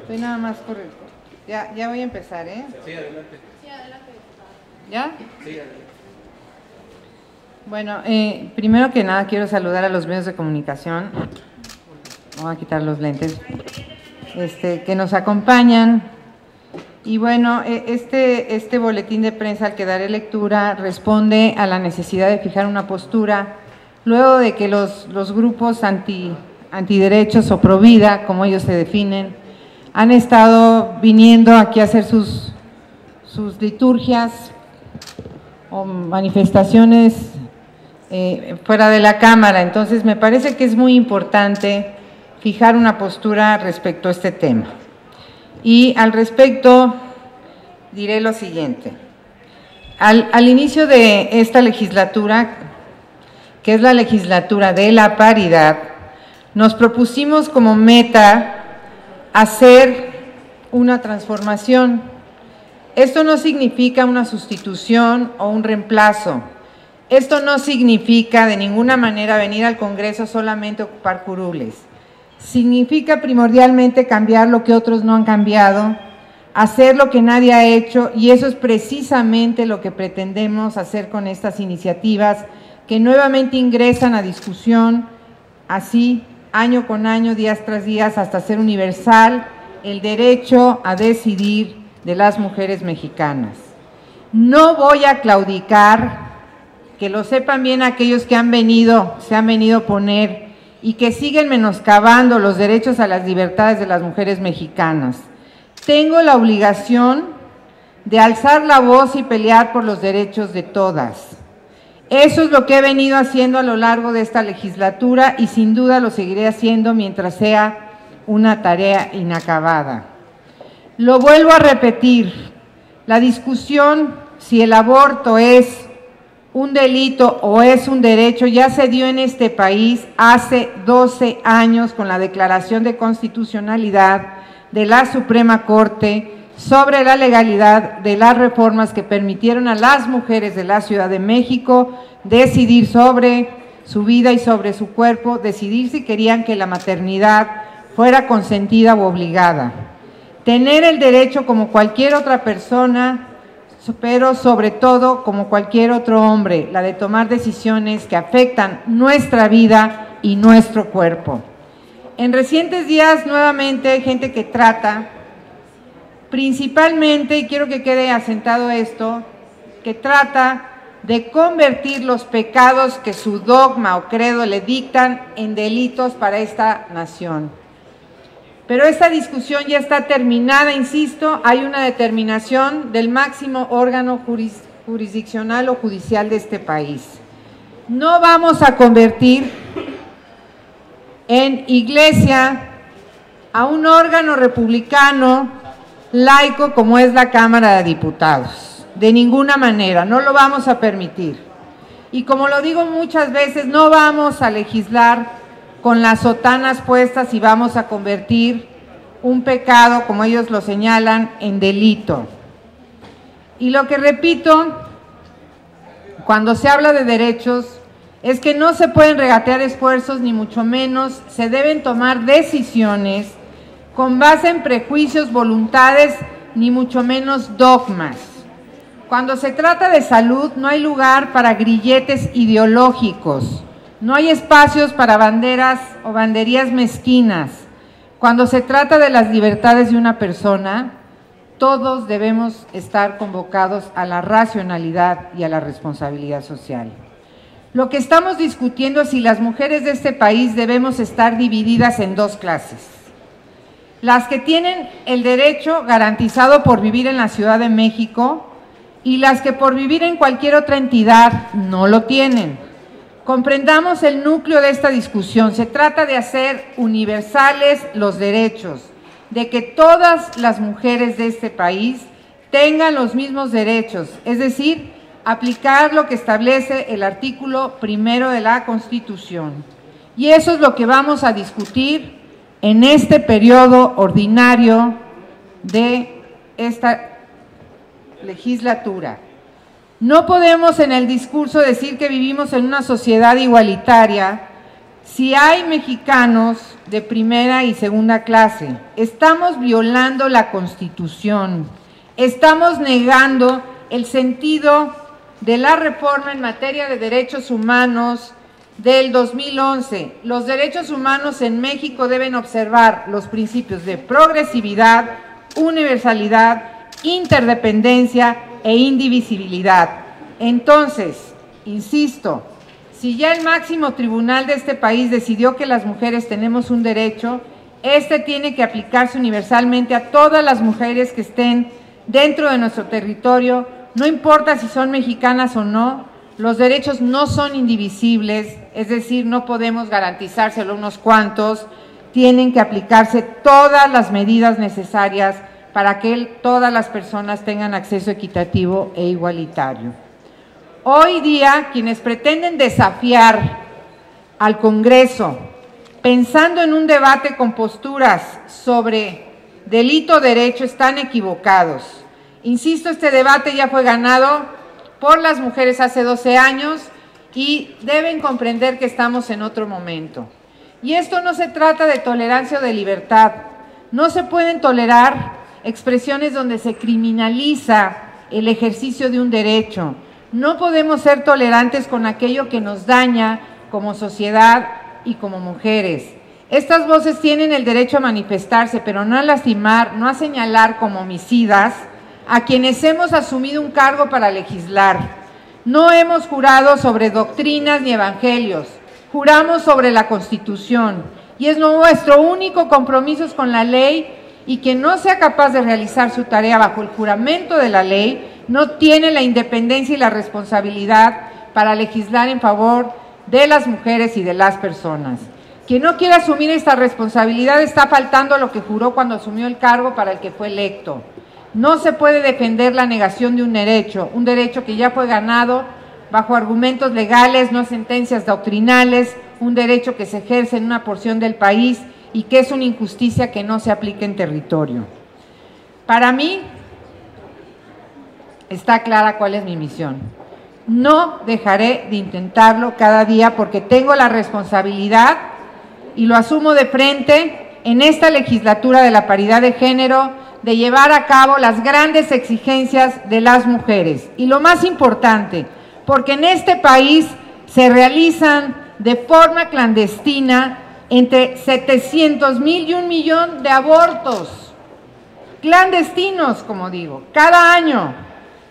Estoy nada más por el... Ya, ya voy a empezar, ¿eh? Sí, adelante. ¿Ya? Sí, adelante. Bueno, eh, primero que nada quiero saludar a los medios de comunicación. Voy a quitar los lentes. Este, que nos acompañan. Y bueno, eh, este, este boletín de prensa al que daré lectura responde a la necesidad de fijar una postura luego de que los, los grupos anti, antiderechos o pro vida, como ellos se definen, han estado viniendo aquí a hacer sus, sus liturgias o manifestaciones eh, fuera de la Cámara. Entonces, me parece que es muy importante fijar una postura respecto a este tema. Y al respecto, diré lo siguiente. Al, inicio de esta legislatura, que es la legislatura de la paridad, nos propusimos como meta hacer una transformación. Esto no significa una sustitución o un reemplazo. Esto no significa de ninguna manera venir al Congreso solamente a ocupar curules. Significa primordialmente cambiar lo que otros no han cambiado, hacer lo que nadie ha hecho y eso es precisamente lo que pretendemos hacer con estas iniciativas que nuevamente ingresan a discusión así año con año, días tras días, hasta ser universal el derecho a decidir de las mujeres mexicanas. No voy a claudicar, que lo sepan bien aquellos que han venido, se han venido a poner y que siguen menoscabando los derechos a las libertades de las mujeres mexicanas. Tengo la obligación de alzar la voz y pelear por los derechos de todas. Eso es lo que he venido haciendo a lo largo de esta legislatura y sin duda lo seguiré haciendo mientras sea una tarea inacabada. Lo vuelvo a repetir, la discusión si el aborto es un delito o es un derecho ya se dio en este país hace 12 años con la declaración de constitucionalidad de la Suprema Corte sobre la legalidad de las reformas que permitieron a las mujeres de la Ciudad de México decidir sobre su vida y sobre su cuerpo, decidir si querían que la maternidad fuera consentida o obligada. Tener el derecho como cualquier otra persona, pero sobre todo como cualquier otro hombre, la de tomar decisiones que afectan nuestra vida y nuestro cuerpo. En recientes días, nuevamente, hay gente que trata principalmente, y quiero que quede asentado esto, que trata de convertir los pecados que su dogma o credo le dictan en delitos para esta nación. Pero esta discusión ya está terminada, insisto, hay una determinación del máximo órgano jurisdiccional o judicial de este país. No vamos a convertir en iglesia a un órgano republicano laico como es la Cámara de Diputados. De ninguna manera, no lo vamos a permitir. Y como lo digo muchas veces, no vamos a legislar con las sotanas puestas y vamos a convertir un pecado, como ellos lo señalan, en delito. Y lo que repito, cuando se habla de derechos, es que no se pueden regatear esfuerzos, ni mucho menos se deben tomar decisiones con base en prejuicios, voluntades, ni mucho menos dogmas. Cuando se trata de salud no hay lugar para grilletes ideológicos, no hay espacios para banderas o banderías mezquinas. Cuando se trata de las libertades de una persona, todos debemos estar convocados a la racionalidad y a la responsabilidad social. Lo que estamos discutiendo es si las mujeres de este país debemos estar divididas en dos clases las que tienen el derecho garantizado por vivir en la Ciudad de México y las que por vivir en cualquier otra entidad no lo tienen. Comprendamos el núcleo de esta discusión. Se trata de hacer universales los derechos, de que todas las mujeres de este país tengan los mismos derechos, es decir, aplicar lo que establece el artículo primero de la Constitución. Y eso es lo que vamos a discutir en este periodo ordinario de esta legislatura. No podemos en el discurso decir que vivimos en una sociedad igualitaria si hay mexicanos de primera y segunda clase. Estamos violando la Constitución, estamos negando el sentido de la reforma en materia de derechos humanos del 2011. Los derechos humanos en México deben observar los principios de progresividad, universalidad, interdependencia e indivisibilidad. Entonces, insisto, si ya el máximo tribunal de este país decidió que las mujeres tenemos un derecho, este tiene que aplicarse universalmente a todas las mujeres que estén dentro de nuestro territorio, no importa si son mexicanas o no, los derechos no son indivisibles, es decir, no podemos garantizárselo unos cuantos, tienen que aplicarse todas las medidas necesarias para que todas las personas tengan acceso equitativo e igualitario. Hoy día, quienes pretenden desafiar al Congreso, pensando en un debate con posturas sobre delito derecho, están equivocados. Insisto, este debate ya fue ganado por las mujeres hace 12 años y deben comprender que estamos en otro momento. Y esto no se trata de tolerancia o de libertad. No se pueden tolerar expresiones donde se criminaliza el ejercicio de un derecho. No podemos ser tolerantes con aquello que nos daña como sociedad y como mujeres. Estas voces tienen el derecho a manifestarse, pero no a lastimar, no a señalar como homicidas a quienes hemos asumido un cargo para legislar. No hemos jurado sobre doctrinas ni evangelios, juramos sobre la Constitución y es nuestro único compromiso con la ley y quien no sea capaz de realizar su tarea bajo el juramento de la ley no tiene la independencia y la responsabilidad para legislar en favor de las mujeres y de las personas. Quien no quiere asumir esta responsabilidad está faltando a lo que juró cuando asumió el cargo para el que fue electo. No se puede defender la negación de un derecho, un derecho que ya fue ganado bajo argumentos legales, no sentencias doctrinales, un derecho que se ejerce en una porción del país y que es una injusticia que no se aplique en territorio. Para mí está clara cuál es mi misión. No dejaré de intentarlo cada día porque tengo la responsabilidad y lo asumo de frente en esta legislatura de la paridad de género de llevar a cabo las grandes exigencias de las mujeres. Y lo más importante, porque en este país se realizan de forma clandestina entre 700 mil y un millón de abortos clandestinos, como digo, cada año,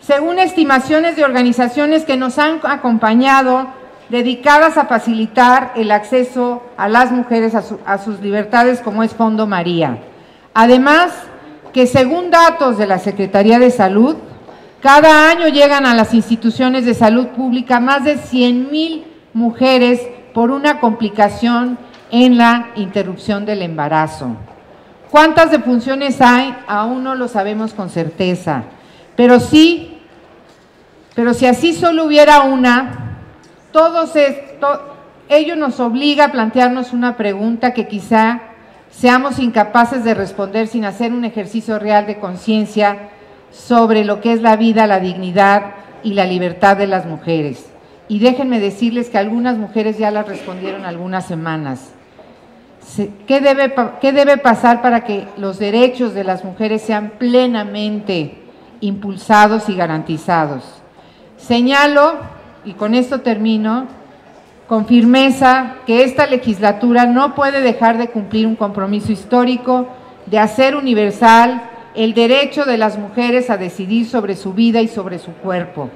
según estimaciones de organizaciones que nos han acompañado dedicadas a facilitar el acceso a las mujeres a, sus libertades, como es Fondo María. Además, que según datos de la Secretaría de Salud, cada año llegan a las instituciones de salud pública más de 100 mil mujeres por una complicación en la interrupción del embarazo. ¿Cuántas defunciones hay? Aún no lo sabemos con certeza, pero sí, pero si así solo hubiera una, todos esto, ello nos obliga a plantearnos una pregunta que quizá seamos incapaces de responder sin hacer un ejercicio real de conciencia sobre lo que es la vida, la dignidad y la libertad de las mujeres. Y déjenme decirles que algunas mujeres ya las respondieron algunas semanas. ¿Qué debe, ¿Qué debe pasar para que los derechos de las mujeres sean plenamente impulsados y garantizados? Señalo, y con esto termino, con firmeza que esta legislatura no puede dejar de cumplir un compromiso histórico de hacer universal el derecho de las mujeres a decidir sobre su vida y sobre su cuerpo.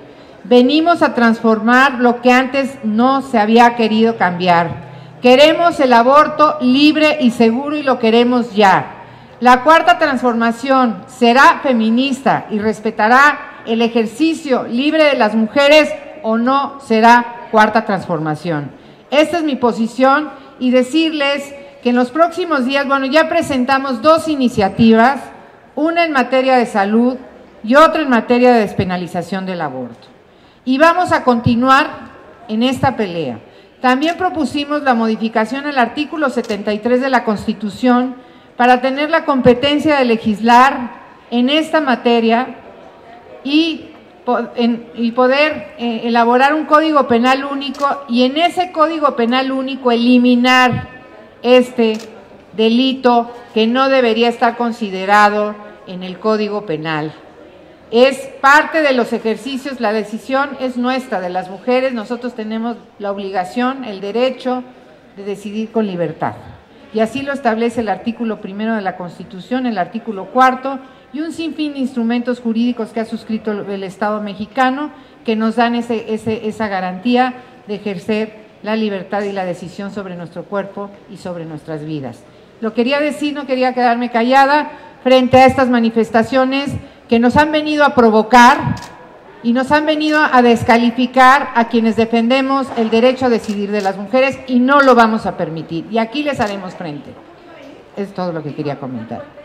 Venimos a transformar lo que antes no se había querido cambiar Queremos el aborto libre y seguro y lo queremos ya. La cuarta transformación será feminista y respetará el ejercicio libre de las mujeres o no será cuarta transformación. Esta es mi posición y decirles que en los próximos días, bueno, ya presentamos dos iniciativas, una en materia de salud y otra en materia de despenalización del aborto. Y vamos a continuar en esta pelea. También propusimos la modificación al artículo 73 de la Constitución para tener la competencia de legislar en esta materia y, poder eh, elaborar un código penal único y en ese código penal único eliminar este delito que no debería estar considerado en el código penal. Es parte de los ejercicios, la decisión es nuestra, de las mujeres, nosotros tenemos la obligación, el derecho de decidir con libertad. Y así lo establece el artículo primero de la Constitución, el artículo cuarto, y un sinfín de instrumentos jurídicos que ha suscrito el Estado mexicano que nos dan esa garantía de ejercer la libertad y la decisión sobre nuestro cuerpo y sobre nuestras vidas. Lo quería decir, no quería quedarme callada frente a estas manifestaciones que nos han venido a provocar y nos han venido a descalificar a quienes defendemos el derecho a decidir de las mujeres y no lo vamos a permitir. Y aquí les haremos frente. Es todo lo que quería comentar.